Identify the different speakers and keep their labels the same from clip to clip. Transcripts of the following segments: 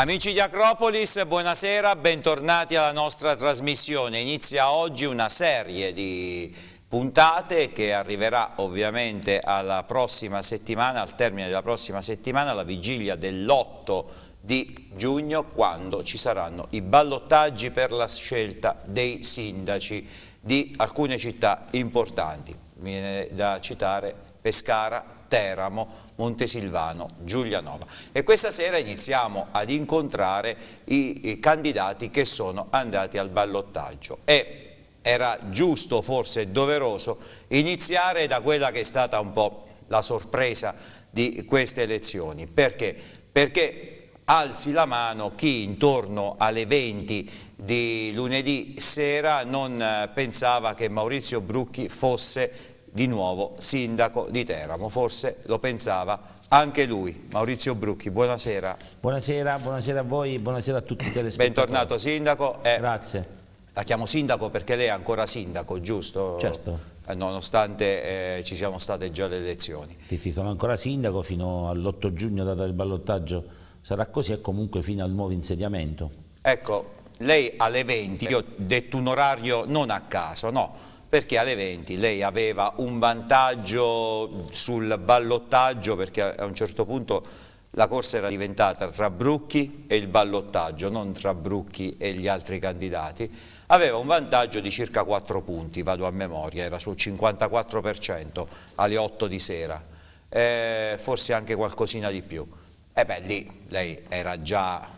Speaker 1: Amici di Acropolis, buonasera, bentornati alla nostra trasmissione. Inizia oggi una serie di puntate che arriverà ovviamente alla prossima settimana, al termine della prossima settimana, alla vigilia dell'8 di giugno, quando ci saranno i ballottaggi per la scelta dei sindaci di alcune città importanti. Viene da citare Pescara, Teramo, Montesilvano, Giulianova. E questa sera iniziamo ad incontrare i, i candidati che sono andati al ballottaggio. E era giusto, forse doveroso, iniziare da quella che è stata un po' la sorpresa di queste elezioni. Perché? Perché alzi la mano chi intorno alle 20 di lunedì sera non eh, pensava che Maurizio Brucchi fosse di nuovo sindaco di Teramo, forse lo pensava anche lui, Maurizio Brucchi, buonasera.
Speaker 2: Buonasera, buonasera a voi, buonasera a tutti i telespettatori.
Speaker 1: Bentornato sindaco.
Speaker 2: Eh, Grazie.
Speaker 1: La chiamo sindaco perché lei è ancora sindaco, giusto?
Speaker 2: Certo.
Speaker 1: Eh, nonostante eh, ci siano state già le elezioni.
Speaker 2: Sì, sì, sono ancora sindaco fino all'8 giugno data del ballottaggio, sarà così e comunque fino al nuovo insediamento.
Speaker 1: Ecco, lei alle 20, io ho detto un orario non a caso, no? Perché alle 20 lei aveva un vantaggio sul ballottaggio perché a un certo punto la corsa era diventata tra Brucchi e il ballottaggio, non tra Brucchi e gli altri candidati, aveva un vantaggio di circa 4 punti, vado a memoria, era sul 54% alle 8 di sera, eh, forse anche qualcosina di più. E beh, lì lei era già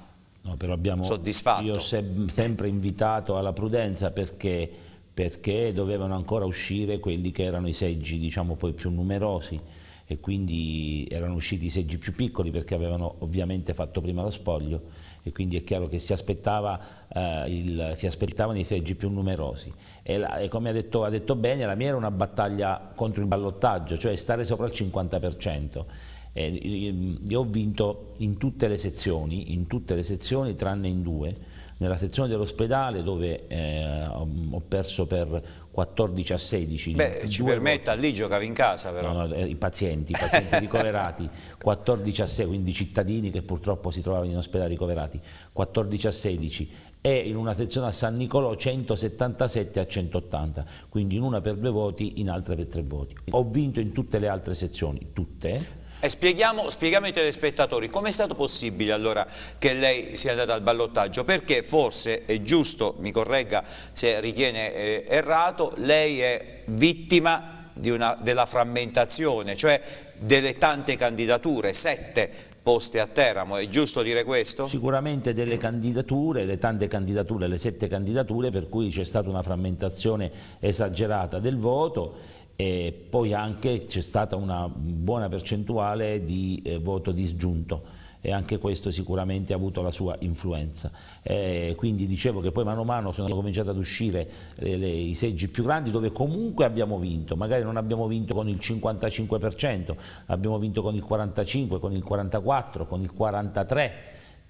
Speaker 1: no, però abbiamo, soddisfatto.
Speaker 2: Io ho sempre invitato alla prudenza perché perché dovevano ancora uscire quelli che erano i seggi diciamo poi più numerosi e quindi erano usciti i seggi più piccoli perché avevano ovviamente fatto prima lo spoglio e quindi è chiaro che si, aspettava, eh, il, si aspettavano i seggi più numerosi. E, la, e come ha detto, ha detto, bene la mia era una battaglia contro il ballottaggio cioè stare sopra il 50% e io ho vinto in tutte le sezioni, in tutte le sezioni tranne in due nella sezione dell'ospedale dove eh, ho perso per 14 a 16.
Speaker 1: Beh, ci permetta, volte. lì giocavi in casa però.
Speaker 2: No, no, eh, i pazienti, i pazienti ricoverati, 14 a 6, quindi cittadini che purtroppo si trovavano in ospedale ricoverati, 14 a 16 e in una sezione a San Nicolò 177 a 180, quindi in una per due voti, in altre per tre voti. Ho vinto in tutte le altre sezioni, tutte,
Speaker 1: e spieghiamo, spieghiamo, ai telespettatori come è stato possibile allora che lei sia andata al ballottaggio, perché forse è giusto, mi corregga se ritiene eh, errato, lei è vittima una, della frammentazione, cioè delle tante candidature, sette poste a Teramo, è giusto dire questo?
Speaker 2: Sicuramente delle candidature, le tante candidature, le sette candidature per cui c'è stata una frammentazione esagerata del voto e poi anche c'è stata una buona percentuale di eh, voto disgiunto e anche questo sicuramente ha avuto la sua influenza. Eh, quindi dicevo che poi mano a mano sono cominciati ad uscire le, le, i seggi più grandi dove comunque abbiamo vinto, magari non abbiamo vinto con il 55%, abbiamo vinto con il 45%, con il 44%, con il 43%,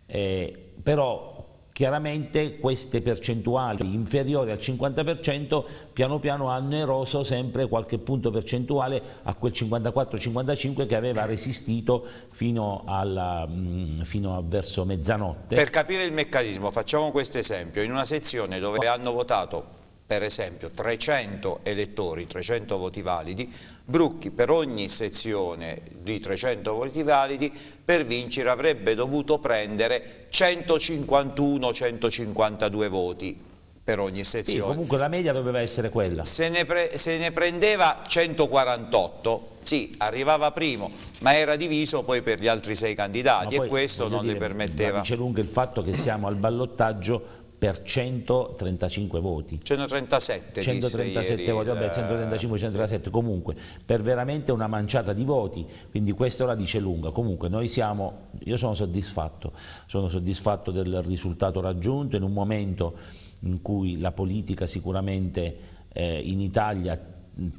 Speaker 2: eh, però Chiaramente queste percentuali inferiori al 50% piano piano hanno eroso sempre qualche punto percentuale a quel 54-55 che aveva resistito fino, alla, mm, fino a verso mezzanotte.
Speaker 1: Per capire il meccanismo facciamo questo esempio, in una sezione dove hanno votato per esempio 300 elettori, 300 voti validi, Brucchi per ogni sezione di 300 voti validi per vincere avrebbe dovuto prendere 151-152 voti per ogni sezione. Sì,
Speaker 2: comunque la media doveva essere quella.
Speaker 1: Se ne, se ne, prendeva 148, sì, arrivava primo, ma era diviso poi per gli altri sei candidati poi, e questo non dire, le permetteva.
Speaker 2: Dice lunga il fatto che siamo al ballottaggio per 135 voti.
Speaker 1: 137
Speaker 2: 137
Speaker 1: ieri,
Speaker 2: voti, vabbè 135, 137, comunque per veramente una manciata di voti, quindi questo la dice lunga. Comunque noi siamo, io sono soddisfatto, sono soddisfatto del risultato raggiunto in un momento in cui la politica sicuramente eh, in Italia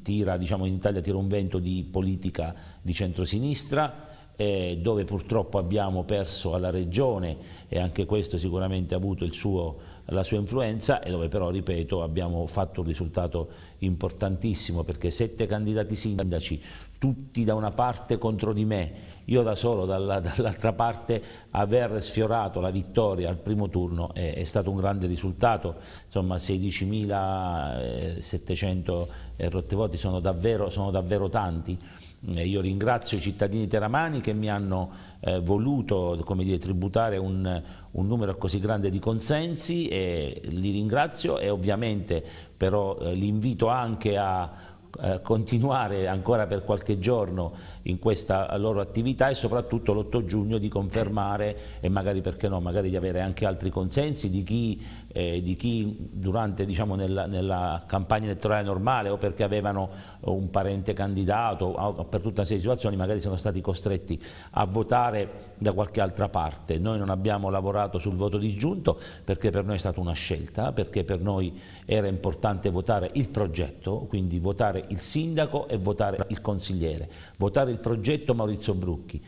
Speaker 2: tira, diciamo, in Italia tira un vento di politica di centrosinistra, eh, dove purtroppo abbiamo perso alla regione e anche questo sicuramente ha avuto il suo la sua influenza e dove però, ripeto, abbiamo fatto un risultato importantissimo perché sette candidati sindaci, tutti da una parte contro di me, io da solo dall'altra parte aver sfiorato la vittoria al primo turno è, è stato un grande risultato, insomma 16.700 rotte voti sono davvero, sono davvero tanti. Io ringrazio i cittadini teramani che mi hanno eh, voluto dire, tributare un, un, numero così grande di consensi e li ringrazio e ovviamente però eh, li invito anche a eh, continuare ancora per qualche giorno in questa loro attività e soprattutto l'8 giugno di confermare e magari perché no, magari di avere anche altri consensi di chi, eh, di chi durante diciamo, nella, nella, campagna elettorale normale o perché avevano un parente candidato o per tutta una serie di situazioni magari sono stati costretti a votare da qualche altra parte. Noi non abbiamo lavorato sul voto disgiunto perché per noi è stata una scelta, perché per noi era importante votare il progetto, quindi votare il sindaco e votare il consigliere, votare il progetto Maurizio Brucchi.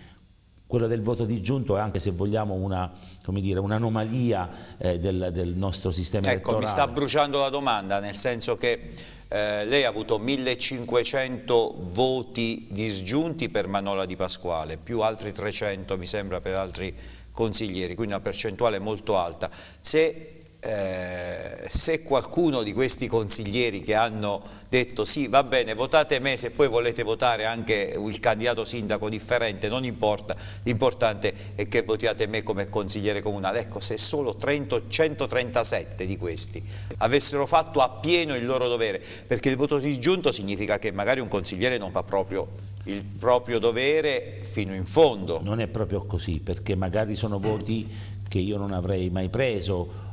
Speaker 2: Quello del voto disgiunto è anche se vogliamo un'anomalia un eh, del, del, nostro sistema
Speaker 1: ecco,
Speaker 2: elettorale.
Speaker 1: mi sta bruciando la domanda, nel senso che eh, lei ha avuto 1500 voti disgiunti per Manola Di Pasquale, più altri 300 mi sembra per altri consiglieri, quindi una percentuale molto alta. Se eh, se qualcuno di questi consiglieri che hanno detto sì va bene votate me se poi volete votare anche il candidato sindaco differente non importa, l'importante è che votiate me come consigliere comunale. Ecco se solo 30, 137 di questi avessero fatto appieno il loro dovere perché il voto disgiunto significa che magari un consigliere non fa proprio il proprio dovere fino in fondo.
Speaker 2: Non è proprio così perché magari sono voti che io non avrei mai preso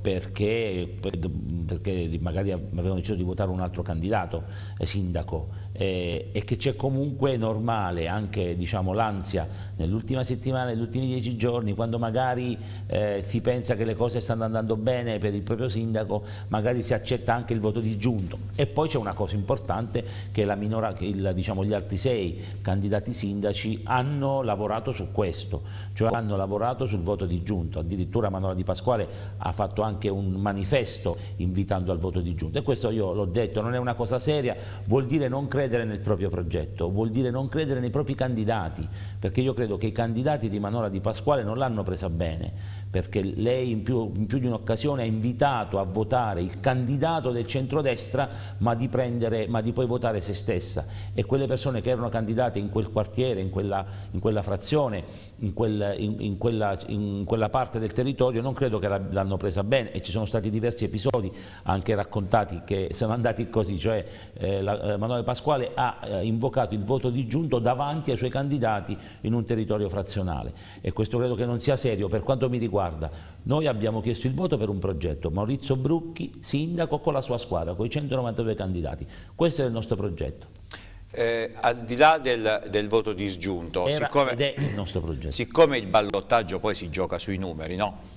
Speaker 2: perché, perché, magari avevano deciso di votare un altro candidato sindaco eh, e che c'è comunque normale anche diciamo, l'ansia. Nell'ultima settimana, negli ultimi dieci giorni, quando magari eh, si pensa che le cose stanno andando bene per il proprio sindaco, magari si accetta anche il voto disgiunto. E poi c'è una cosa importante che, minora, che il, diciamo, gli altri sei candidati sindaci hanno lavorato su questo, cioè hanno lavorato sul voto disgiunto, addirittura Manola Di Pasquale ha fatto anche un manifesto invitando al voto disgiunto. E questo io l'ho detto, non è una cosa seria, vuol dire non credere credere nel proprio progetto, vuol dire non credere nei propri candidati, perché io credo che i candidati di Manola Di Pasquale non l'hanno presa bene, perché lei in più, in più di un'occasione ha invitato a votare il candidato del centrodestra, ma di, prendere, ma di poi votare se stessa. E quelle persone che erano candidate in quel quartiere, in quella, in quella frazione, in, quel, in, quella, in, quella, parte del territorio, non credo che l'hanno presa bene. E ci sono stati diversi episodi anche raccontati che sono andati così, cioè eh, eh, Manuele Pasquale ha eh, invocato il voto disgiunto davanti ai suoi candidati in un territorio frazionale. E questo credo che non sia serio per quanto mi riguarda guarda, noi abbiamo chiesto il voto per un progetto, Maurizio Brucchi, sindaco con la sua squadra, con i 192 candidati. Questo è il nostro progetto.
Speaker 1: Eh, al di là del, del voto disgiunto,
Speaker 2: siccome, il
Speaker 1: siccome il ballottaggio poi si gioca sui numeri, no?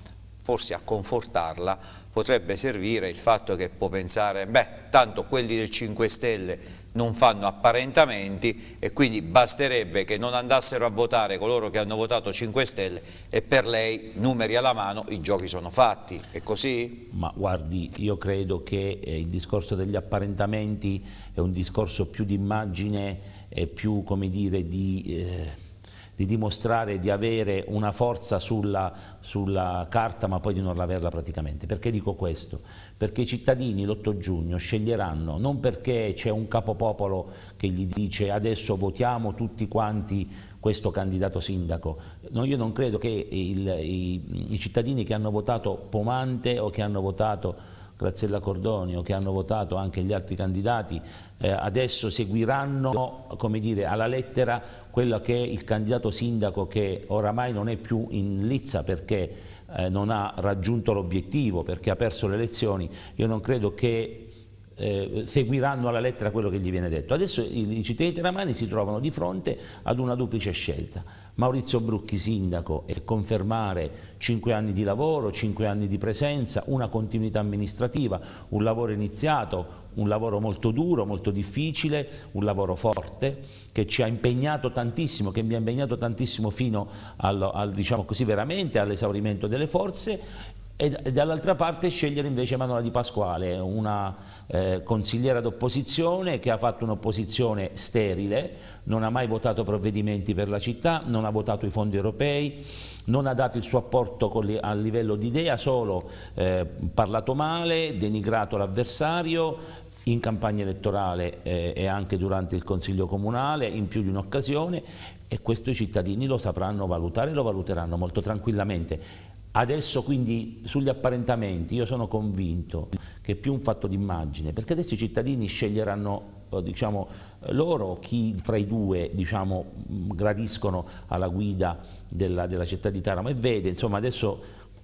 Speaker 1: forse a confortarla potrebbe servire il fatto che può pensare, beh, tanto quelli del 5 Stelle non fanno apparentamenti e quindi basterebbe che non andassero a votare coloro che hanno votato 5 Stelle e per lei, numeri alla mano, i giochi sono fatti. È così?
Speaker 2: Ma guardi, io credo che eh, il discorso degli apparentamenti è un discorso più di immagine e più, come dire, di... Eh di dimostrare di avere una forza sulla, sulla carta ma poi di non averla praticamente. Perché dico questo? Perché i cittadini l'8 giugno sceglieranno non perché c'è un capopopolo che gli dice adesso votiamo tutti quanti questo candidato sindaco. No, io non credo che il, i, i cittadini che hanno votato Pomante o che hanno votato Graziella Cordonio, che hanno votato anche gli altri candidati, eh, adesso seguiranno come dire, alla lettera quello che è il candidato sindaco che oramai non è più in lizza perché eh, non ha raggiunto l'obiettivo, perché ha perso le elezioni. Io non credo che eh, seguiranno alla lettera quello che gli viene detto. Adesso i, i cittadini teramani si trovano di fronte ad una duplice scelta. Maurizio Brucchi sindaco e confermare 5 anni di lavoro, 5 anni di presenza, una continuità amministrativa, un lavoro iniziato, un lavoro molto duro, molto difficile, un lavoro forte che ci ha impegnato tantissimo, che mi ha impegnato tantissimo fino al, al diciamo così, veramente all'esaurimento delle forze e, dall'altra parte scegliere invece Manuela Di Pasquale, una eh, consigliera d'opposizione che ha fatto un'opposizione sterile, non ha mai votato provvedimenti per la città, non ha votato i fondi europei, non ha dato il suo apporto a livello di idea, solo eh, parlato male, denigrato l'avversario, in campagna elettorale eh, e anche durante il Consiglio Comunale in più di un'occasione e questo i cittadini lo sapranno valutare e lo valuteranno molto tranquillamente. Adesso quindi sugli apparentamenti io sono convinto che è più un fatto d'immagine, perché adesso i cittadini sceglieranno eh, diciamo, loro chi fra i due diciamo, gradiscono alla guida della, della, città di Taranto e vede, insomma adesso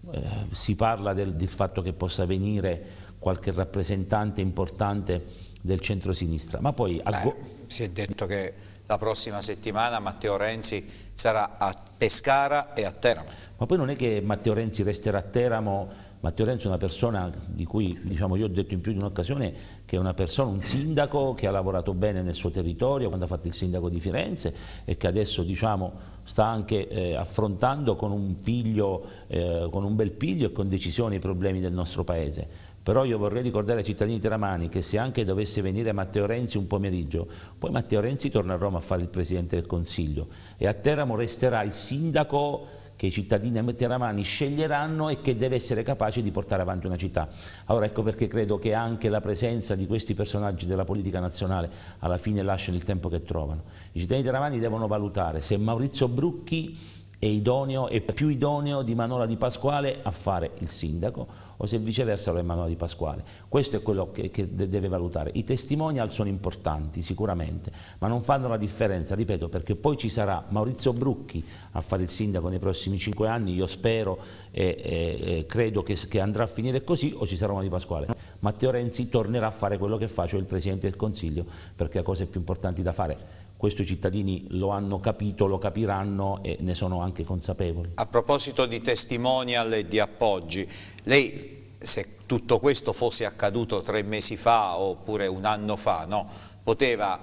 Speaker 2: eh, si parla del, del fatto che possa venire qualche rappresentante importante del centro-sinistra, ma poi...
Speaker 1: Beh, si è detto che la prossima settimana Matteo Renzi sarà a Pescara e a Teramo.
Speaker 2: Ma poi non è che Matteo Renzi resterà a Teramo, Matteo Renzi è una persona di cui diciamo, io ho detto in più di un'occasione che è una persona, un sindaco che ha lavorato bene nel suo territorio quando ha fatto il sindaco di Firenze e che adesso diciamo, sta anche eh, affrontando con un, piglio, eh, con un bel piglio e con decisione i problemi del nostro paese. Però io vorrei ricordare ai cittadini teramani che se anche dovesse venire Matteo Renzi un pomeriggio, poi Matteo Renzi torna a Roma a fare il Presidente del Consiglio e a Teramo resterà il sindaco che i cittadini teramani sceglieranno e che deve essere capace di portare avanti una città. Allora ecco perché credo che anche la presenza di questi personaggi della politica nazionale alla fine lasciano il tempo che trovano. I cittadini teramani devono valutare se Maurizio Brucchi è idoneo, è più idoneo di Manola Di Pasquale a fare il sindaco o se viceversa lo è Emanuele Di Pasquale. Questo è quello che, che, deve valutare. I testimonial sono importanti sicuramente, ma non fanno la differenza, ripeto, perché poi ci sarà Maurizio Brucchi a fare il sindaco nei prossimi cinque anni, io spero e, e, e credo che, che, andrà a finire così, o ci sarà una Di Pasquale. Matteo Renzi tornerà a fare quello che fa, cioè il Presidente del Consiglio, perché ha cose più importanti da fare questo i cittadini lo hanno capito, lo capiranno e ne sono anche consapevoli.
Speaker 1: A proposito di testimonial e di appoggi, lei se tutto questo fosse accaduto tre mesi fa oppure un anno fa, no, poteva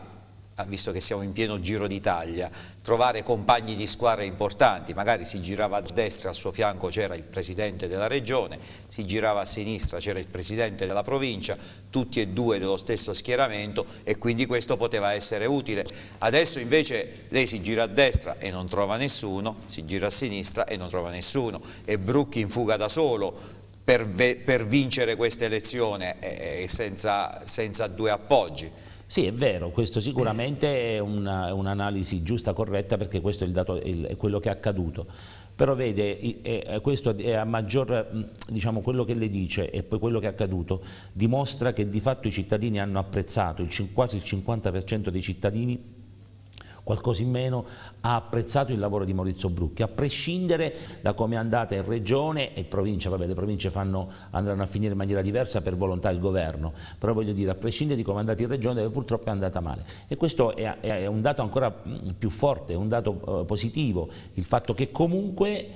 Speaker 1: visto che siamo in pieno giro d'Italia, trovare compagni di squadra importanti, magari si girava a destra, al suo fianco c'era il presidente della regione, si girava a sinistra, c'era il presidente della provincia, tutti e due dello stesso schieramento e quindi questo poteva essere utile. Adesso invece lei si gira a destra e non trova nessuno, si gira a sinistra e non trova nessuno e Brucchi in fuga da solo per, per vincere questa elezione eh, senza, senza due appoggi.
Speaker 2: Sì, è vero, questo sicuramente è un'analisi un giusta, corretta, perché questo è, dato, è quello che è accaduto. Però vede, questo è a maggior, diciamo, quello che le dice e poi quello che è accaduto, dimostra che di fatto i cittadini hanno apprezzato, il, quasi il 50% dei cittadini qualcosa in meno, ha apprezzato il lavoro di Maurizio Brucchi, a prescindere da come è andata in regione e provincia, vabbè le province fanno, andranno a finire in maniera diversa per volontà del governo, però voglio dire, a prescindere di come è andata in regione, purtroppo è andata male. E questo è, è un dato ancora più forte, un dato uh, positivo, il fatto che comunque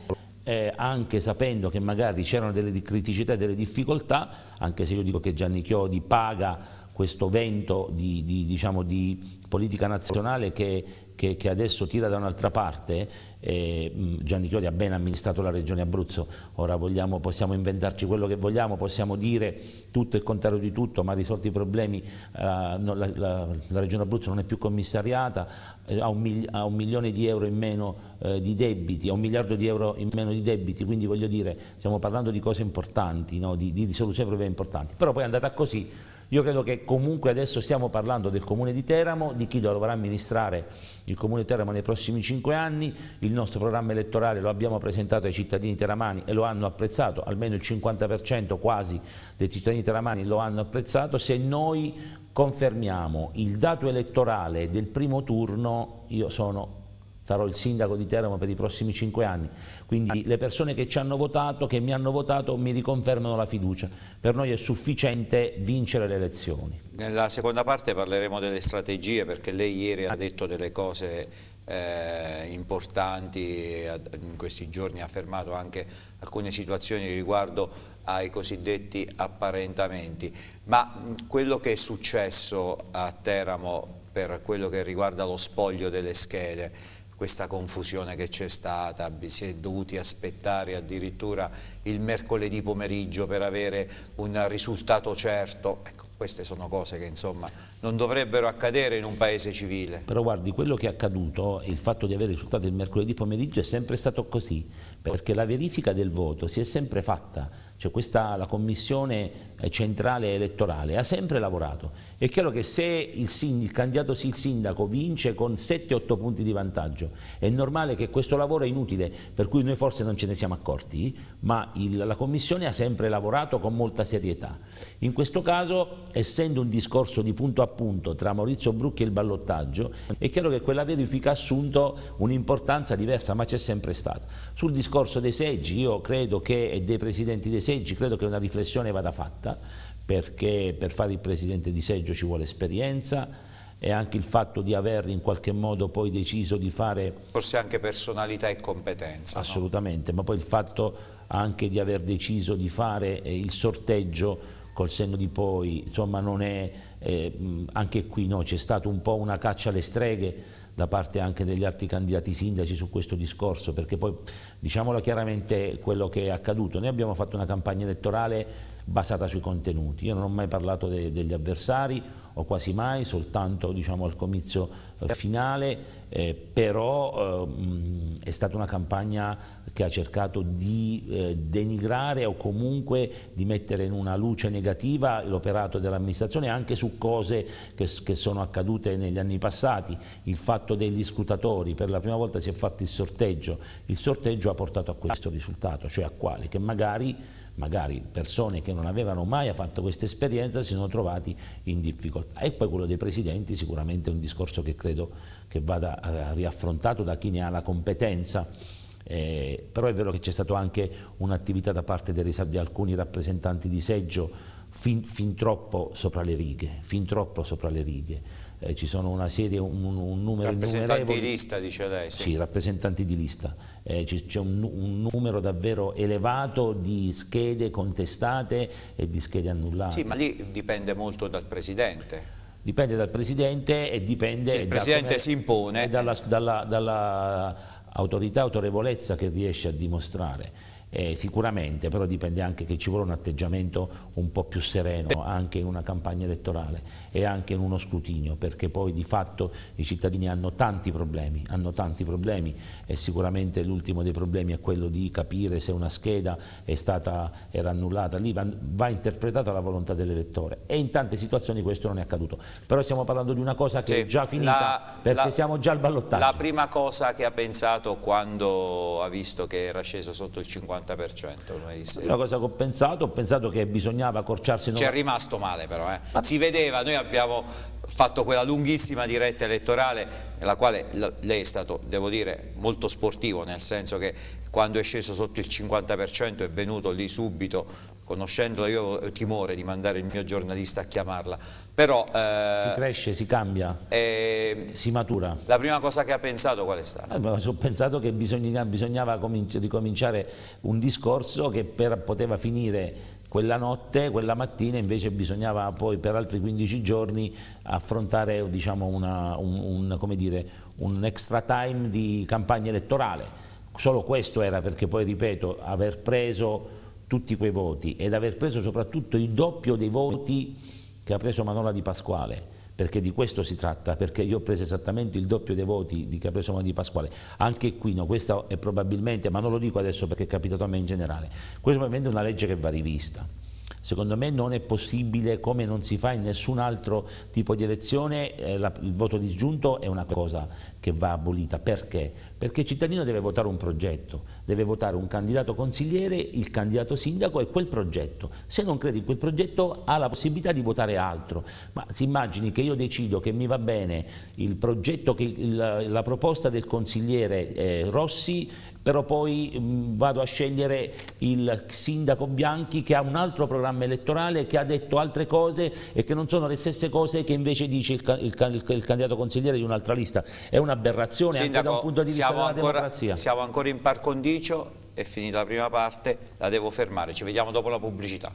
Speaker 2: eh, anche sapendo che magari c'erano delle criticità e delle difficoltà, anche se io dico che Gianni Chiodi paga questo vento di, di, diciamo, di politica nazionale che, che, che, adesso tira da un'altra parte, eh, Gianni Chiodi ha ben amministrato la regione Abruzzo, ora vogliamo, possiamo inventarci quello che vogliamo, possiamo dire tutto il contrario di tutto, ma risolti i problemi eh, la, la, la, regione Abruzzo non è più commissariata, eh, ha, un ha, un milione di euro in meno eh, di debiti, ha un miliardo di euro in meno di debiti, quindi voglio dire, stiamo parlando di cose importanti, no? di, di, di soluzioni problemi importanti, però poi è andata così, io credo che comunque adesso stiamo parlando del Comune di Teramo, di chi dovrà amministrare il Comune di Teramo nei prossimi cinque anni, il nostro programma elettorale lo abbiamo presentato ai cittadini teramani e lo hanno apprezzato, almeno il 50% quasi dei cittadini teramani lo hanno apprezzato, se noi confermiamo il dato elettorale del primo turno io sono sarò il sindaco di Teramo per i prossimi cinque anni, quindi le persone che ci hanno votato, che mi hanno votato, mi riconfermano la fiducia. Per noi è sufficiente vincere le elezioni.
Speaker 1: Nella seconda parte parleremo delle strategie perché lei ieri ha detto delle cose eh, importanti, in questi giorni ha affermato anche alcune situazioni riguardo ai cosiddetti apparentamenti, ma quello che è successo a Teramo per quello che riguarda lo spoglio delle schede, questa confusione che c'è stata, si è dovuti aspettare addirittura il mercoledì pomeriggio per avere un risultato certo. Ecco, queste sono cose che insomma non dovrebbero accadere in un paese civile.
Speaker 2: Però guardi, quello che è accaduto, il fatto di avere risultato il mercoledì pomeriggio è sempre stato così, perché la verifica del voto si è sempre fatta, cioè questa, la commissione centrale elettorale ha sempre lavorato. È chiaro che se il, il candidato il sindaco vince con 7-8 punti di vantaggio, è normale che questo lavoro è inutile, per cui noi forse non ce ne siamo accorti, ma il, la commissione ha sempre lavorato con molta serietà. In questo caso, essendo un discorso di punto a punto tra Maurizio Brucchi e il ballottaggio, è chiaro che quella verifica ha assunto un'importanza diversa, ma c'è sempre stata. Sul discorso dei seggi, io credo che, e dei presidenti dei seggi, credo che una riflessione vada fatta, perché per fare il presidente di seggio ci vuole esperienza, e anche il fatto di aver in qualche modo poi deciso di fare...
Speaker 1: Forse anche personalità e competenza.
Speaker 2: Assolutamente, no? ma poi il fatto anche di aver deciso di fare eh, il sorteggio col senno di poi, insomma non è, eh, anche qui no, c'è stata un po' una caccia alle streghe da parte anche degli altri candidati sindaci su questo discorso, perché poi diciamolo chiaramente quello che è accaduto, noi abbiamo fatto una campagna elettorale basata sui contenuti, io non ho mai parlato de degli avversari, o quasi mai, soltanto diciamo, al comizio finale, eh, però eh, è stata una campagna che ha cercato di eh, denigrare o comunque di mettere in una luce negativa l'operato dell'amministrazione anche su cose che, che, sono accadute negli anni passati, il fatto degli scrutatori, per la prima volta si è fatto il sorteggio, il sorteggio ha portato a questo risultato, cioè a quale? Che magari magari persone che non avevano mai fatto questa esperienza si sono trovati in difficoltà. E poi quello dei presidenti sicuramente è un discorso che credo che vada eh, riaffrontato da chi ne ha la competenza. Eh, però è vero che c'è stata anche un'attività da parte dei, di alcuni rappresentanti di seggio fin, fin, troppo sopra le righe, fin troppo sopra le righe eh, ci sono una serie, un, un numero
Speaker 1: Rappresentanti di lista, dice lei. Sì,
Speaker 2: sì rappresentanti di lista. Eh, c'è un, un, numero davvero elevato di schede contestate e di schede annullate.
Speaker 1: Sì, ma lì dipende molto dal Presidente.
Speaker 2: Dipende dal Presidente e dipende...
Speaker 1: Sì, il Presidente da si impone.
Speaker 2: Dalla, dalla, dalla autorità, autorevolezza che riesce a dimostrare eh, sicuramente, però dipende anche che ci vuole un atteggiamento un po' più sereno anche in una campagna elettorale e anche in uno scrutinio, perché poi di fatto i cittadini hanno tanti problemi, hanno tanti problemi e sicuramente l'ultimo dei problemi è quello di capire se una scheda è stata, era annullata, lì va, va interpretata la volontà dell'elettore e in tante situazioni questo non è accaduto, però stiamo parlando di una cosa che sì, è già finita la, perché la, siamo già al ballottaggio.
Speaker 1: La prima cosa che ha pensato quando ha visto che era sceso sotto il 50 50%
Speaker 2: Una cosa che ho pensato, ho pensato che bisognava accorciarsi...
Speaker 1: Ci è rimasto male però, eh. si vedeva, noi abbiamo fatto quella lunghissima diretta elettorale nella quale lei è stato, devo dire, molto sportivo, nel senso che quando è sceso sotto il 50% è venuto lì subito conoscendolo io ho timore di mandare il mio giornalista a chiamarla, però...
Speaker 2: Eh, si cresce, si cambia, eh, si matura.
Speaker 1: La prima cosa che ha pensato qual è stata?
Speaker 2: Eh, ho pensato che bisognava, bisognava ricominciare un discorso che per, poteva finire quella notte, quella mattina invece bisognava poi per altri 15 giorni affrontare diciamo, una, un, un, dire, un extra time di campagna elettorale. Solo questo era perché poi, ripeto, aver preso tutti quei voti ed aver preso soprattutto il doppio dei voti che ha preso Manola Di Pasquale perché di questo si tratta, perché io ho preso esattamente il doppio dei voti di che ha preso Manola Di Pasquale anche qui, no, questa è probabilmente, ma non lo dico adesso perché è capitato a me in generale questa è probabilmente una legge che va rivista Secondo me non è possibile, come non si fa in nessun altro tipo di elezione, eh, la, il voto disgiunto è una cosa che va abolita. Perché? Perché il cittadino deve votare un progetto, deve votare un candidato consigliere, il candidato sindaco e quel progetto. Se non crede in quel progetto ha la possibilità di votare altro. Ma si immagini che io decido che mi va bene il progetto, che il, la proposta del consigliere eh, Rossi però poi mh, vado a scegliere il sindaco Bianchi che ha un altro programma elettorale, che ha detto altre cose e che non sono le stesse cose che invece dice il, il, il, il candidato consigliere di un'altra lista. È un'aberrazione anche da un punto di vista della
Speaker 1: ancora,
Speaker 2: democrazia.
Speaker 1: Siamo ancora in par condicio, Mauricio, è finita la prima parte, la devo fermare, ci vediamo dopo la pubblicità.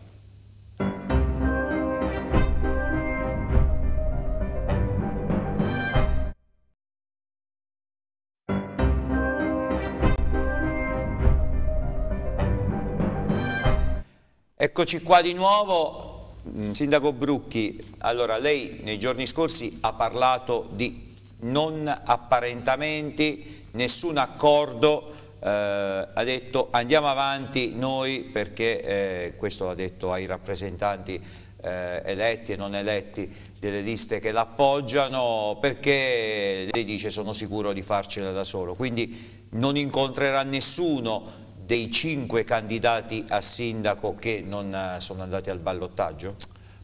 Speaker 1: Eccoci qua di nuovo, mm, Sindaco Brucchi, allora lei nei giorni scorsi ha parlato di non apparentamenti, nessun accordo eh, ha detto andiamo avanti noi perché, eh, questo l'ha detto ai rappresentanti eh, eletti e non eletti delle liste che l'appoggiano perché lei dice sono sicuro di farcela da solo, quindi non incontrerà nessuno dei cinque candidati a sindaco che non eh, sono andati al ballottaggio?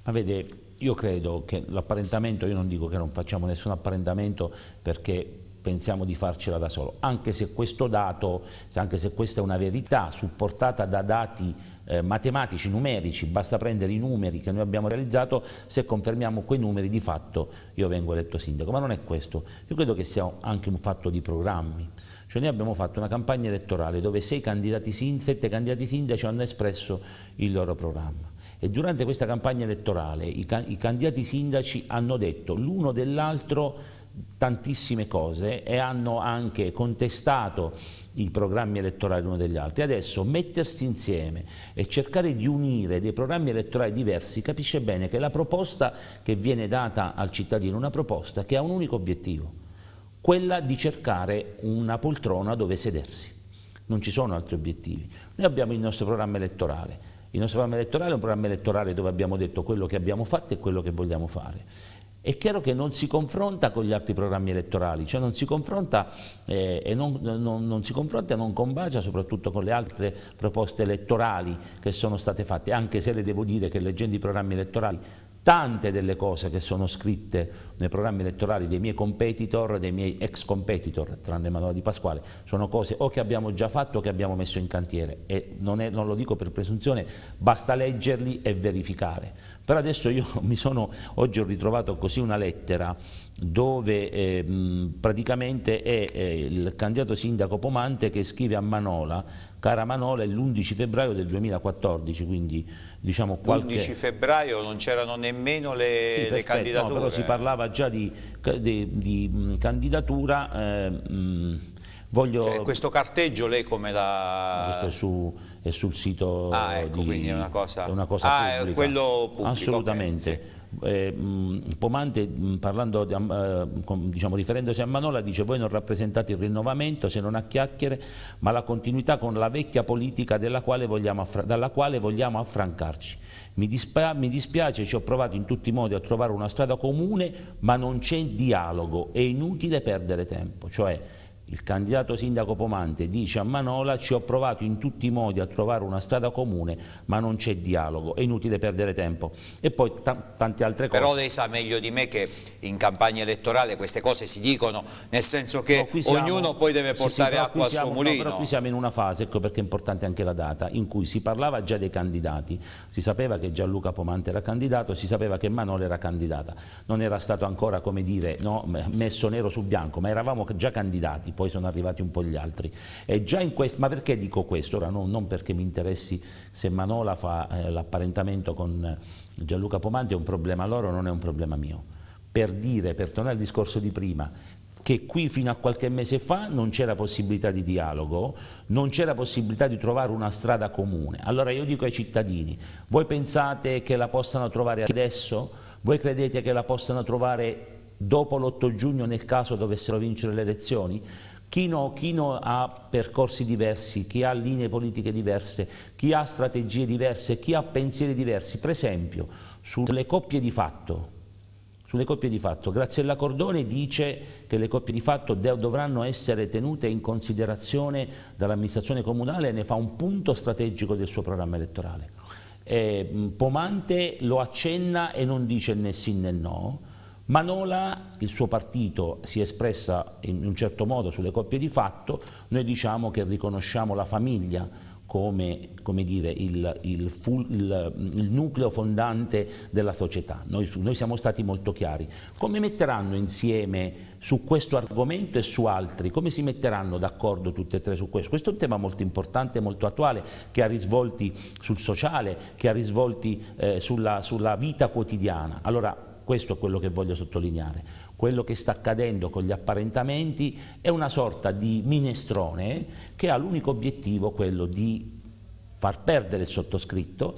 Speaker 2: Ma vede, io credo che l'apparentamento, io non dico che non facciamo nessun apparentamento perché pensiamo di farcela da solo, anche se questo dato, anche se questa è una verità supportata da dati eh, matematici, numerici, basta prendere i numeri che noi abbiamo realizzato, se confermiamo quei numeri di fatto io vengo eletto sindaco, ma non è questo, io credo che sia anche un fatto di programmi. Cioè noi abbiamo fatto una campagna elettorale dove sei candidati, sette candidati sindaci hanno espresso il loro programma. E durante questa campagna elettorale i, i candidati sindaci hanno detto l'uno dell'altro tantissime cose e hanno anche contestato i programmi elettorali l'uno degli altri. Adesso mettersi insieme e cercare di unire dei programmi elettorali diversi capisce bene che la proposta che viene data al cittadino è una proposta che ha un unico obiettivo, quella di cercare una poltrona dove sedersi. Non ci sono altri obiettivi. Noi abbiamo il nostro programma elettorale. Il nostro programma elettorale è un programma elettorale dove abbiamo detto quello che abbiamo fatto e quello che vogliamo fare. È chiaro che non si confronta con gli altri programmi elettorali, cioè non si confronta eh, e non, non, non si confronta e non combacia soprattutto con le altre proposte elettorali che sono state fatte, anche se le devo dire che leggendo i programmi elettorali tante delle cose che sono scritte nei programmi elettorali dei miei competitor, dei miei ex competitor, tranne Manuela Di Pasquale, sono cose o che abbiamo già fatto o che abbiamo messo in cantiere e non, è, non lo dico per presunzione, basta leggerli e verificare. Però adesso io mi sono, oggi ho ritrovato così una lettera dove eh, praticamente è eh, il candidato sindaco Pomante che scrive a Manola, cara Manola, è l'11 febbraio del 2014, quindi diciamo qualche...
Speaker 1: L'11 febbraio non c'erano nemmeno le, sì, le candidature.
Speaker 2: No, però si parlava già di, di, di candidatura. Eh, mh, voglio...
Speaker 1: cioè, questo carteggio lei come la...
Speaker 2: Questo è, su, è sul sito
Speaker 1: ah, ecco,
Speaker 2: di,
Speaker 1: quindi è una cosa,
Speaker 2: è una cosa
Speaker 1: ah,
Speaker 2: pubblica.
Speaker 1: Quello pubblico.
Speaker 2: Assolutamente.
Speaker 1: Okay, sì.
Speaker 2: Eh, Pomante, parlando, eh, diciamo, riferendosi a Manola, dice voi non rappresentate il rinnovamento se non a chiacchiere, ma la continuità con la vecchia politica quale dalla quale vogliamo affrancarci. Mi, dispia mi dispiace, ci ho provato in tutti i modi a trovare una strada comune, ma non c'è dialogo, è inutile perdere tempo. Cioè, il candidato sindaco Pomante dice a Manola ci ho provato in tutti i modi a trovare una strada comune ma non c'è dialogo, è inutile perdere tempo e poi tante altre cose.
Speaker 1: Però lei sa meglio di me che in campagna elettorale queste cose si dicono nel senso che siamo, ognuno poi deve portare sì, sì, acqua
Speaker 2: siamo,
Speaker 1: al suo mulino.
Speaker 2: No, però qui siamo in una fase, ecco perché è importante anche la data, in cui si parlava già dei candidati, si sapeva che Gianluca Pomante era candidato, si sapeva che Manola era candidata, non era stato ancora come dire no, messo nero su bianco ma eravamo già candidati poi sono arrivati un po' gli altri. ma perché dico questo? Ora no, non perché mi interessi se Manola fa eh, l'apparentamento con Gianluca Pomante, è un problema loro, non è un problema mio. Per dire, per tornare al discorso di prima, che qui fino a qualche mese fa non c'era possibilità di dialogo, non c'era possibilità di trovare una strada comune. Allora io dico ai cittadini, voi pensate che la possano trovare adesso? Voi credete che la possano trovare dopo l'8 giugno nel caso dovessero vincere le elezioni? Chi, no, chi no ha percorsi diversi, chi ha linee politiche diverse, chi ha strategie diverse, chi ha pensieri diversi, per esempio sulle coppie di fatto, sulle coppie di fatto. Graziella Cordone dice che le coppie di fatto dovranno essere tenute in considerazione dall'amministrazione comunale e ne fa un punto strategico del suo programma elettorale. Eh, Pomante lo accenna e non dice né sì né no, Manola, il suo partito si è espressa in un certo modo sulle coppie di fatto, noi diciamo che riconosciamo la famiglia come, come dire, il, il, full, il, il, nucleo fondante della società. Noi, noi, siamo stati molto chiari. Come metteranno insieme su questo argomento e su altri? Come si metteranno d'accordo tutte e tre su questo? Questo è un tema molto importante, molto attuale, che ha risvolti sul sociale, che ha risvolti eh, sulla, sulla vita quotidiana. Allora, questo è quello che voglio sottolineare. Quello che sta accadendo con gli apparentamenti è una sorta di minestrone che ha l'unico obiettivo quello di far perdere il sottoscritto,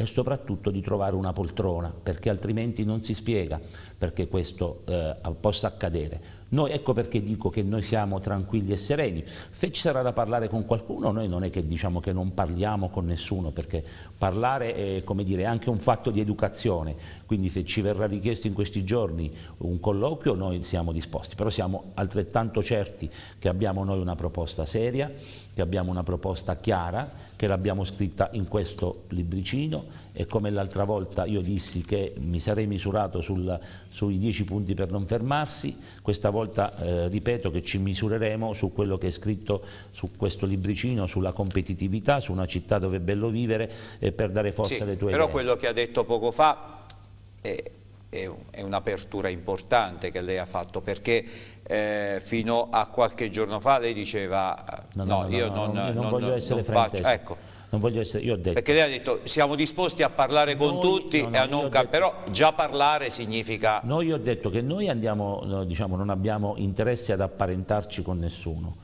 Speaker 2: e soprattutto di trovare una poltrona, perché altrimenti non si spiega perché questo eh, possa accadere. Noi, ecco perché dico che noi siamo tranquilli e sereni. Se ci sarà da parlare con qualcuno, noi non è che diciamo che non parliamo con nessuno, perché parlare è, dire, anche un fatto di educazione, quindi se ci verrà richiesto in questi giorni un colloquio noi siamo disposti, però siamo altrettanto certi che abbiamo noi una proposta seria, che abbiamo una proposta chiara, che l'abbiamo scritta in questo libricino e come l'altra volta io dissi che mi sarei misurato sul, sui dieci punti per non fermarsi, questa volta eh, ripeto che ci misureremo su quello che è scritto su questo libricino, sulla competitività, su una città dove è bello vivere e per dare forza
Speaker 1: sì,
Speaker 2: alle tue
Speaker 1: però
Speaker 2: idee.
Speaker 1: Però quello che ha detto poco fa è, è un'apertura importante che lei ha fatto perché eh, fino a qualche giorno fa lei diceva no, no, no io non,
Speaker 2: non, non voglio essere non faccio, ecco,
Speaker 1: non voglio essere, io ho detto. Perché lei ha detto siamo disposti a parlare con noi, tutti, no, no, non detto, però già parlare significa...
Speaker 2: Noi ho detto che noi andiamo, diciamo, non abbiamo interesse ad apparentarci con nessuno,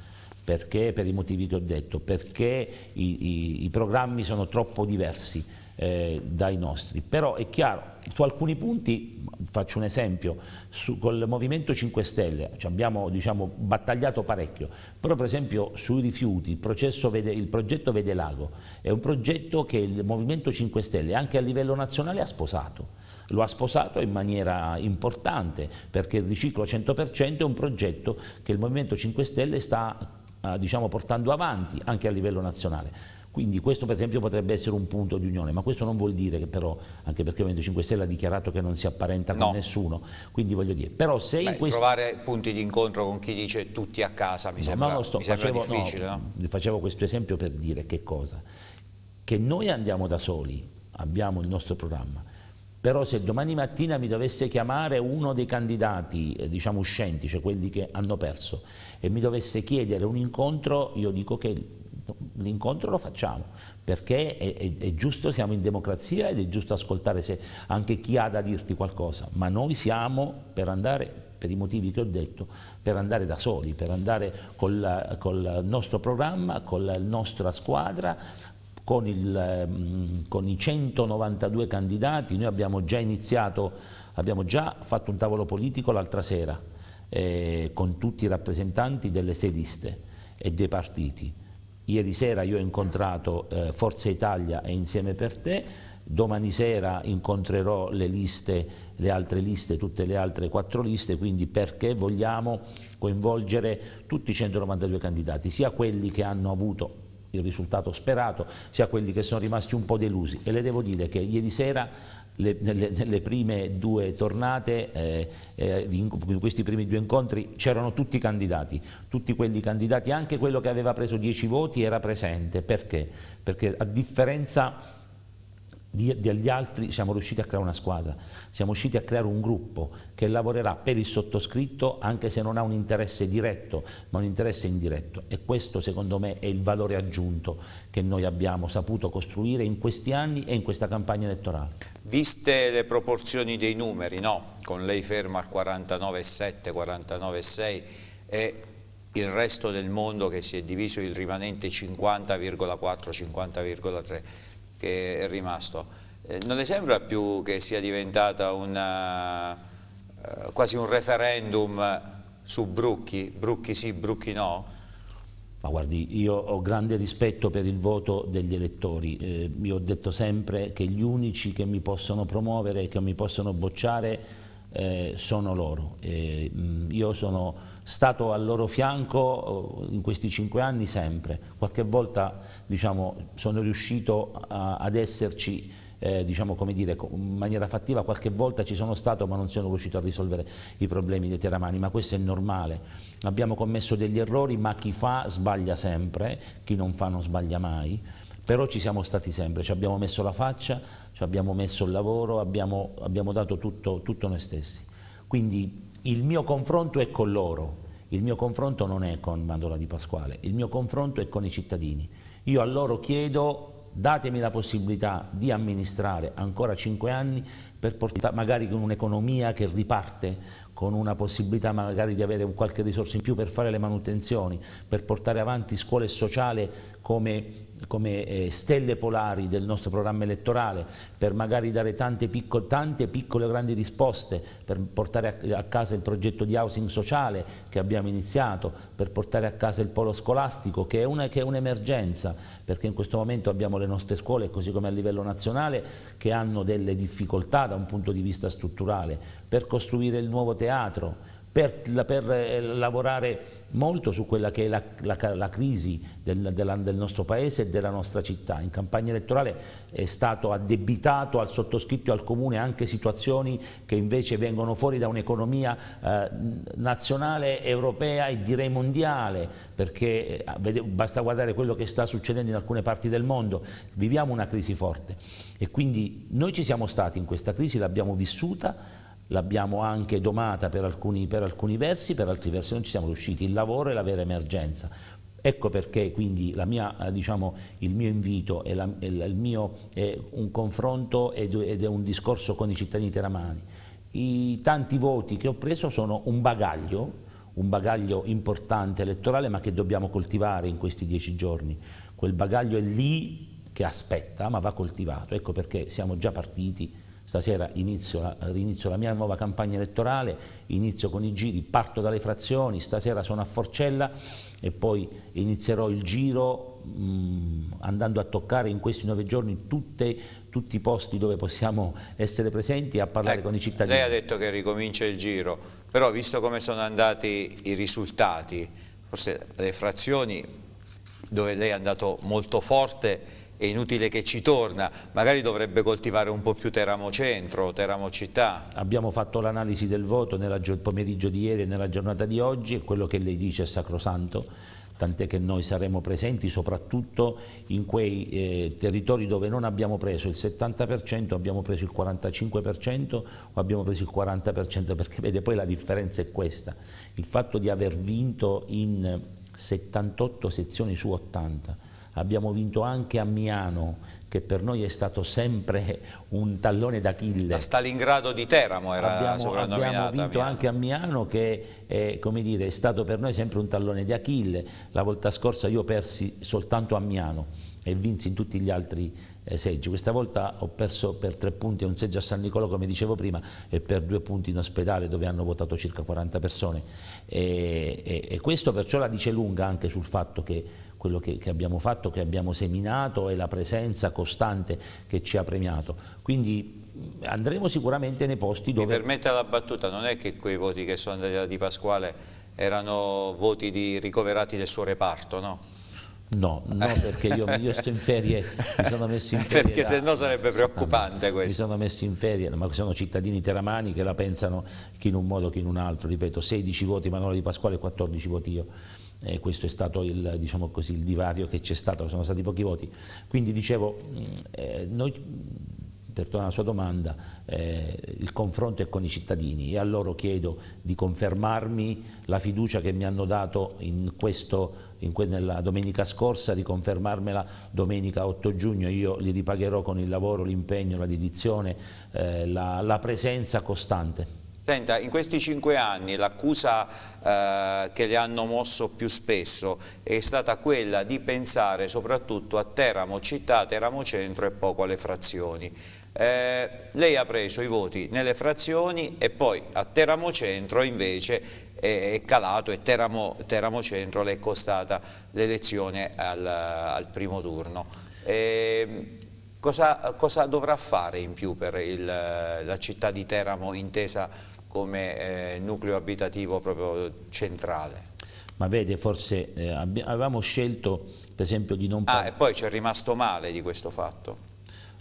Speaker 2: perché? Per i motivi che ho detto, perché i, i, i programmi sono troppo diversi eh, dai nostri, però è chiaro, su alcuni punti, faccio un esempio, su, col Movimento 5 Stelle cioè abbiamo diciamo, battagliato parecchio, però per esempio sui rifiuti il, vede, il, progetto Vede Lago è un progetto che il Movimento 5 Stelle anche a livello nazionale ha sposato, lo ha sposato in maniera importante perché il riciclo 100% è un progetto che il Movimento 5 Stelle sta eh, diciamo, portando avanti anche a livello nazionale. Quindi questo per esempio potrebbe essere un punto di unione, ma questo non vuol dire che però, anche perché il Movimento 5 Stelle ha dichiarato che non si apparenta con no. nessuno, quindi voglio dire, però se
Speaker 1: Beh,
Speaker 2: in questo...
Speaker 1: trovare punti di incontro con chi dice tutti a casa mi no, sembra, no, sto, mi sembra facevo, difficile. No,
Speaker 2: facevo questo esempio per dire che cosa? Che noi andiamo da soli, abbiamo il nostro programma, però se domani mattina mi dovesse chiamare uno dei candidati eh, diciamo uscenti, cioè quelli che hanno perso, e mi dovesse chiedere un incontro, io dico che l'incontro lo facciamo, perché è, è, è, giusto, siamo in democrazia ed è giusto ascoltare se anche chi ha da dirti qualcosa, ma noi siamo per andare per i motivi che ho detto, per andare da soli, per andare col, col nostro programma, con la nostra squadra, con, il, mm, con, i 192 candidati, noi abbiamo già iniziato, abbiamo già fatto un tavolo politico l'altra sera eh, con tutti i rappresentanti delle sei liste e dei partiti Ieri sera io ho incontrato eh, Forza Italia e Insieme per Te, domani sera incontrerò le liste, le altre liste, tutte le altre quattro liste, quindi perché vogliamo coinvolgere tutti i 192 candidati, sia quelli che hanno avuto il risultato sperato, sia quelli che sono rimasti un po' delusi. E le devo dire che ieri sera le, nelle, nelle, prime due tornate, eh, eh, in questi primi due incontri, c'erano tutti i candidati, tutti quelli candidati, anche quello che aveva preso 10 voti era presente. Perché? Perché a differenza degli altri siamo riusciti a creare una squadra, siamo riusciti a creare un gruppo che lavorerà per il sottoscritto anche se non ha un interesse diretto, ma un interesse indiretto e questo secondo me è il valore aggiunto che noi abbiamo saputo costruire in questi anni e in questa campagna elettorale.
Speaker 1: Viste le proporzioni dei numeri, no? con lei ferma al 49,7, 49,6 e il resto del mondo che si è diviso il rimanente 50,4, 50,3 che è rimasto. Eh, non le sembra più che sia diventata una, eh, quasi un referendum su Brucchi, Brucchi sì, Brucchi no?
Speaker 2: Ma guardi, io ho grande rispetto per il voto degli elettori, eh, io ho detto sempre che gli unici che mi possono promuovere, che mi possono bocciare eh, sono loro. Eh, io sono stato al loro fianco eh, in questi cinque anni sempre, qualche volta diciamo, sono riuscito a, ad esserci eh, diciamo, dire, in maniera fattiva, qualche volta ci sono stato ma non sono riuscito a risolvere i problemi dei teramani, ma questo è normale. Abbiamo commesso degli errori, ma chi fa sbaglia sempre, chi non fa non sbaglia mai, però ci siamo stati sempre, ci abbiamo messo la faccia, ci abbiamo messo il lavoro, abbiamo, abbiamo dato tutto, tutto noi stessi. Quindi il mio confronto è con loro, il mio confronto non è con Mandola di Pasquale, il mio confronto è con i cittadini. Io a loro chiedo datemi la possibilità di amministrare ancora cinque anni per portare magari con un'economia che riparte con una possibilità magari di avere un qualche risorsa in più per fare le manutenzioni, per portare avanti scuole sociali come, come eh, stelle polari del nostro programma elettorale, per magari dare tante, piccole, tante piccole grandi risposte, per portare a, a, casa il progetto di housing sociale che abbiamo iniziato, per portare a casa il polo scolastico che è, un'emergenza, perché in questo momento abbiamo le nostre scuole, così come a livello nazionale, che hanno delle difficoltà da un punto di vista strutturale, per costruire il nuovo teatro, per, per eh, lavorare molto su quella che è la, la, la crisi del, della, del, nostro paese e della nostra città. In campagna elettorale è stato addebitato al sottoscritto e al comune anche situazioni che invece vengono fuori da un'economia eh, nazionale, europea e direi mondiale, perché eh, basta guardare quello che sta succedendo in alcune parti del mondo, viviamo una crisi forte e quindi noi ci siamo stati in questa crisi, l'abbiamo vissuta, l'abbiamo anche domata per alcuni, per alcuni, versi, per altri versi non ci siamo riusciti, il lavoro è la vera emergenza. Ecco perché quindi mia, eh, diciamo, il mio invito è, la, è, il mio, è un confronto ed, ed, è un discorso con i cittadini teramani. I tanti voti che ho preso sono un bagaglio, un bagaglio importante elettorale ma che dobbiamo coltivare in questi dieci giorni. Quel bagaglio è lì che aspetta ma va coltivato, ecco perché siamo già partiti Stasera inizio, inizio, la mia nuova campagna elettorale, inizio con i giri, parto dalle frazioni, stasera sono a Forcella e poi inizierò il giro mh, andando a toccare in questi nove giorni tutte, tutti i posti dove possiamo essere presenti e a parlare ecco, con i cittadini.
Speaker 1: Lei ha detto che ricomincia il giro, però visto come sono andati i risultati, forse le frazioni dove lei è andato molto forte è inutile che ci torna, magari dovrebbe coltivare un po' più Teramo Centro, Teramo Città.
Speaker 2: Abbiamo fatto l'analisi del voto nel pomeriggio di ieri e nella giornata di oggi e quello che lei dice è sacrosanto, tant'è che noi saremo presenti soprattutto in quei eh, territori dove non abbiamo preso il 70%, abbiamo preso il 45% o abbiamo preso il 40%, perché vede poi la differenza è questa, il fatto di aver vinto in 78 sezioni su 80 abbiamo vinto anche a Miano, che per noi è stato sempre un tallone d'Achille.
Speaker 1: La Stalingrado di Teramo era
Speaker 2: abbiamo,
Speaker 1: soprannominata.
Speaker 2: Abbiamo vinto anche a Miano che è, dire, è, stato per noi sempre un tallone d'Achille. La volta scorsa io persi soltanto a Miano e vinsi in tutti gli altri eh, seggi. Questa volta ho perso per tre punti un seggio a San Nicolò, come dicevo prima, e per due punti in ospedale dove hanno votato circa 40 persone. E, e, e questo perciò la dice lunga anche sul fatto che quello che, che, abbiamo fatto, che abbiamo seminato e la presenza costante che ci ha premiato. Quindi andremo sicuramente nei posti dove...
Speaker 1: Mi permette la battuta, non è che quei voti che sono andati da Di Pasquale erano voti di ricoverati del suo reparto, no?
Speaker 2: No, no perché io, io, sto in ferie, mi sono messo in ferie.
Speaker 1: perché da, se no sarebbe preoccupante questo.
Speaker 2: Mi sono messo in ferie, ma sono cittadini teramani che la pensano chi in un modo chi in un altro, ripeto, 16 voti Manuela Di Pasquale e 14 voti io eh, questo è stato il, diciamo così, il divario che c'è stato, sono stati pochi voti. Quindi dicevo, mm, eh, noi, per tornare alla sua domanda, eh, il confronto è con i cittadini e a loro chiedo di confermarmi la fiducia che mi hanno dato in questo, in que nella domenica scorsa, di confermarmela domenica 8 giugno, io li ripagherò con il lavoro, l'impegno, la dedizione, eh, la, la presenza costante.
Speaker 1: Senta, in questi cinque anni l'accusa eh, che le hanno mosso più spesso è stata quella di pensare soprattutto a Teramo città, Teramo centro e poco alle frazioni. Eh, lei ha preso i voti nelle frazioni e poi a Teramo centro invece è, è calato e Teramo, Teramo centro le è costata l'elezione al, al, primo turno. Eh, cosa, cosa, dovrà fare in più per il, la città di Teramo intesa come eh, nucleo abitativo proprio centrale.
Speaker 2: Ma vede, forse eh, avevamo scelto per esempio di non...
Speaker 1: Ah, e poi ci è rimasto male di questo fatto.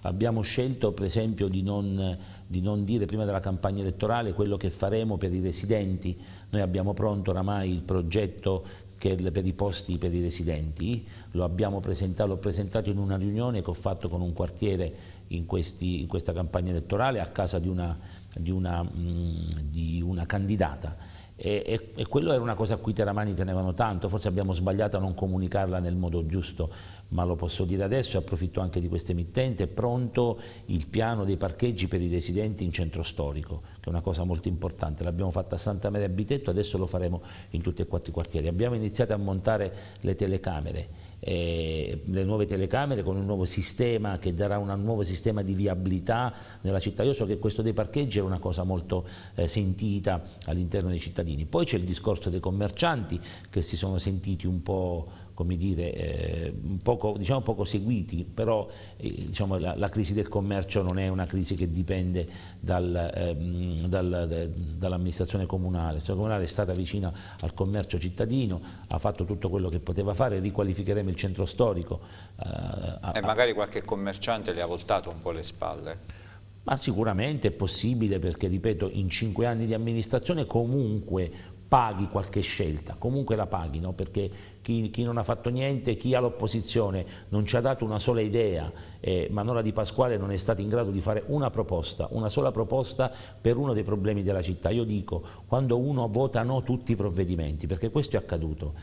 Speaker 2: Abbiamo scelto per esempio di non, di non, dire prima della campagna elettorale quello che faremo per i residenti. Noi abbiamo pronto oramai il progetto per i posti per i residenti, lo abbiamo presentato, l'ho presentato in una riunione che ho fatto con un quartiere in, questi, in questa campagna elettorale a casa di una, di una, mh, di una candidata. E, e, e, quello era una cosa a cui i teramani tenevano tanto, forse abbiamo sbagliato a non comunicarla nel modo giusto, ma lo posso dire adesso e approfitto anche di questa emittente, è pronto il piano dei parcheggi per i residenti in centro storico, che è una cosa molto importante, l'abbiamo fatta a Santa Maria Bitetto, adesso lo faremo in tutti e quattro i quartieri. Abbiamo iniziato a montare le telecamere, eh, le nuove telecamere con un nuovo sistema che darà un nuovo sistema di viabilità nella città. Io so che questo dei parcheggi è una cosa molto eh, sentita all'interno dei cittadini. Poi c'è il discorso dei commercianti che si sono sentiti un po' come dire, eh, poco, diciamo poco seguiti, però eh, diciamo, la, la, crisi del commercio non è una crisi che dipende dal, ehm, dal, dall'amministrazione comunale, la comunale è stata vicina al commercio cittadino, ha fatto tutto quello che poteva fare, riqualificheremo il centro storico.
Speaker 1: Eh, e magari qualche commerciante le ha voltato un po' le spalle.
Speaker 2: Ma sicuramente è possibile perché, ripeto, in cinque anni di amministrazione comunque paghi qualche scelta, comunque la paghi, no? perché chi, chi, non ha fatto niente, chi ha l'opposizione non ci ha dato una sola idea, eh, Manola Di Pasquale non è stato in grado di fare una proposta, una sola proposta per uno dei problemi della città. Io dico, quando uno vota no tutti i provvedimenti, perché questo è accaduto,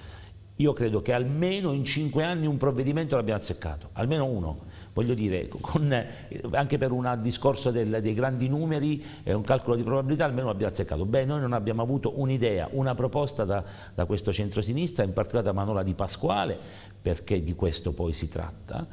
Speaker 2: io credo che almeno in cinque anni un provvedimento l'abbiamo azzeccato, almeno uno voglio dire, con, anche per un discorso del, dei grandi numeri e un calcolo di probabilità almeno l'abbiamo azzeccato. Beh, noi non abbiamo avuto un'idea, una proposta da, da questo centro-sinistra, in particolare da Manola Di Pasquale, perché di questo poi si tratta.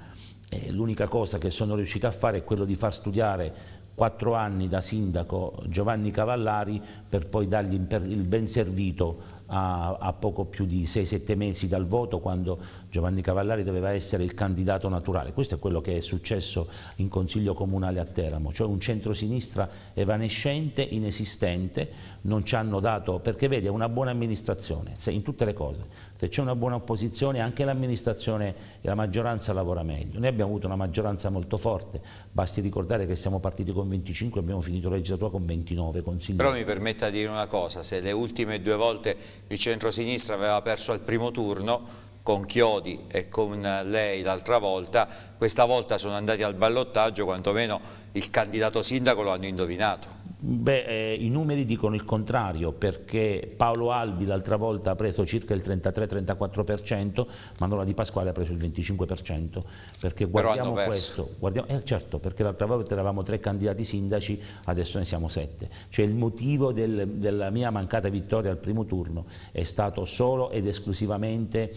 Speaker 2: L'unica cosa che sono riuscito a fare è quello di far studiare quattro anni da sindaco Giovanni Cavallari per poi dargli il ben servito a, a poco più di 6-7 mesi dal voto quando Giovanni Cavallari doveva essere il candidato naturale. Questo è quello che è successo in Consiglio Comunale a Teramo, cioè un centrosinistra evanescente, inesistente, non ci hanno dato, perché vedi è una buona amministrazione, in tutte le cose, se c'è una buona opposizione anche l'amministrazione e la maggioranza lavora meglio. Noi abbiamo avuto una maggioranza molto forte, basti ricordare che siamo partiti con 25 e abbiamo finito la legislatura con 29 consiglieri.
Speaker 1: Però mi permetta di dire una cosa, se le ultime due volte il centro-sinistra aveva perso al primo turno, con Chiodi e con lei l'altra volta, questa volta sono andati al ballottaggio, quantomeno il candidato sindaco lo hanno indovinato.
Speaker 2: Beh, eh, i numeri dicono il contrario perché Paolo Albi l'altra volta ha preso circa il 33-34%, Manola Di Pasquale ha preso il 25%, perché guardiamo questo, guardiamo, eh, certo perché l'altra volta eravamo tre candidati sindaci, adesso ne siamo sette, cioè il motivo del, della mia mancata vittoria al primo turno è stato solo ed esclusivamente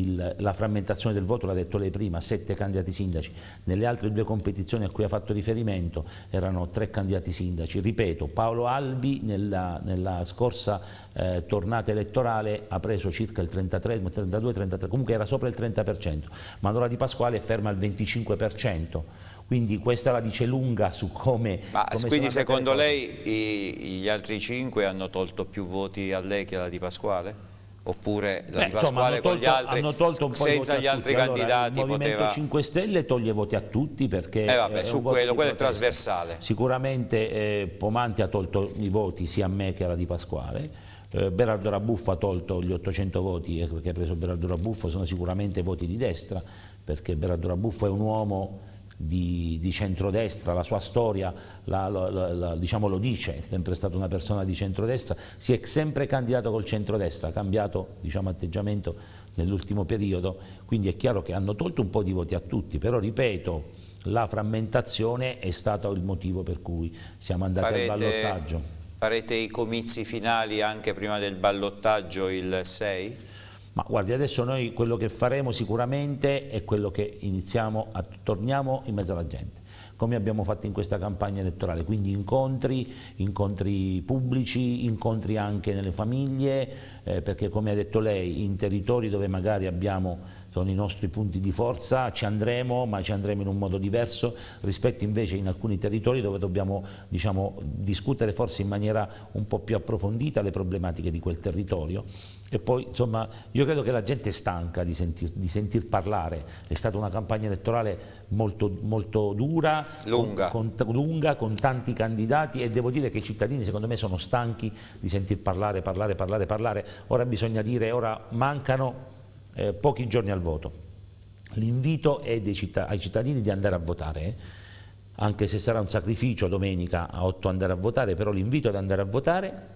Speaker 2: il, la frammentazione del voto, l'ha detto lei prima, sette candidati sindaci, nelle altre due competizioni a cui ha fatfatto riferimento erano tre candidati sindaci, ripeto, Paolo Albi nella, nella scorsa eh, tornata elettorale ha preso circa il 33, 32, 33, comunque era sopra il 30%, Manuela Di Pasquale è ferma al 25%, quindi questa la dice lunga su come...
Speaker 1: Ma
Speaker 2: come
Speaker 1: quindi secondo lei i, gli altri cinque hanno tolto più voti a lei che alla Di Pasquale? Oppure la Beh, di Pasquale insomma, tolto, con gli altri? senza gli altri
Speaker 2: allora,
Speaker 1: candidati
Speaker 2: il Movimento
Speaker 1: poteva...
Speaker 2: 5 Stelle toglie voti a tutti perché
Speaker 1: eh vabbè, su quello, quello è trasversale.
Speaker 2: Sicuramente eh, Pomanti ha tolto i voti sia a me che alla di Pasquale. Eh, Berardo Rabuffo ha tolto gli 800 voti che ha preso Berardo Rabuffo sono sicuramente voti di destra perché Berardo Rabuffo è un uomo di, di centrodestra, la sua storia la, la, la, diciamo lo dice, è sempre stata una persona di centrodestra, si è sempre candidato col centrodestra, ha cambiato diciamo, atteggiamento nell'ultimo periodo, quindi è chiaro che hanno tolto un po' di voti a tutti, però ripeto, la frammentazione è stato il motivo per cui siamo andati farete, al ballottaggio.
Speaker 1: Farete i comizi finali anche prima del ballottaggio il 6?
Speaker 2: Ma guardi, adesso noi quello che faremo sicuramente è quello che iniziamo, a, torniamo in mezzo alla gente, come abbiamo fatto in questa campagna elettorale, quindi incontri, incontri pubblici, incontri anche nelle famiglie, eh, perché come ha detto lei, in territori dove magari abbiamo sono i nostri punti di forza, ci andremo, ma ci andremo in un modo diverso rispetto invece in alcuni territori dove dobbiamo diciamo, discutere forse in maniera un po' più approfondita le problematiche di quel territorio. E poi insomma io credo che la gente è stanca di sentir, di sentir parlare, è stata una campagna elettorale molto, molto dura,
Speaker 1: lunga.
Speaker 2: Con, con, lunga, con tanti candidati e devo dire che i cittadini secondo me sono stanchi di sentir parlare, parlare, parlare, parlare, ora bisogna dire, ora mancano eh, pochi giorni al voto. L'invito è città, ai cittadini di andare a votare, anche se sarà un sacrificio domenica a 8 andare a votare, però l'invito ad andare a votare,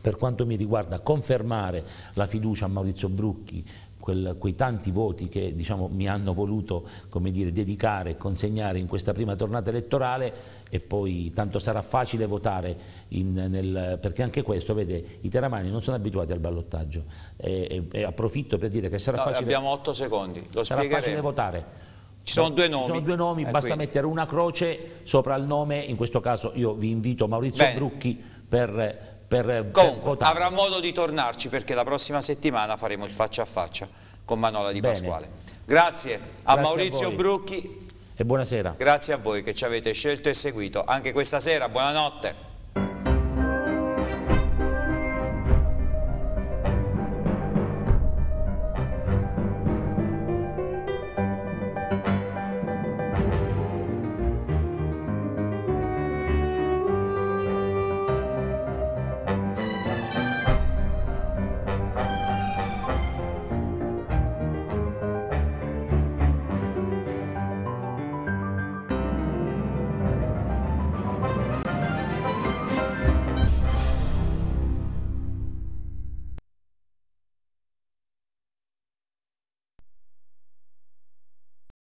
Speaker 2: per quanto mi riguarda confermare la fiducia a Maurizio Brucchi quel, quei tanti voti che diciamo, mi hanno voluto dire, dedicare e consegnare in questa prima tornata elettorale e poi tanto sarà facile votare in, nel, perché anche questo, vede, i teramani non sono abituati al ballottaggio e, e, e approfitto per dire che sarà
Speaker 1: no,
Speaker 2: facile
Speaker 1: abbiamo otto secondi, lo
Speaker 2: sarà facile votare
Speaker 1: ci sono due nomi.
Speaker 2: Sono due nomi, eh, basta quindi. mettere una croce sopra il nome, in questo caso io vi invito Maurizio Bene. Brucchi per per,
Speaker 1: Comunque, per avrà modo di tornarci perché la prossima settimana faremo il faccia a faccia con Manola Di Bene. Pasquale. Grazie a Grazie Maurizio a Brucchi
Speaker 2: e buonasera.
Speaker 1: Grazie a voi che ci avete scelto e seguito anche questa sera. Buonanotte.